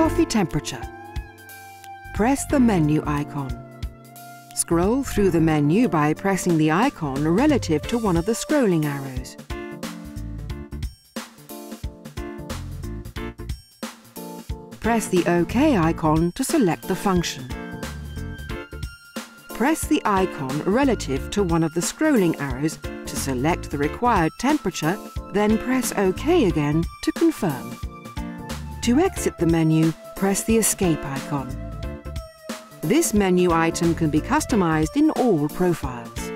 coffee temperature. Press the menu icon. Scroll through the menu by pressing the icon relative to one of the scrolling arrows. Press the OK icon to select the function. Press the icon relative to one of the scrolling arrows to select the required temperature, then press OK again to confirm. To exit the menu, press the Escape icon. This menu item can be customized in all profiles.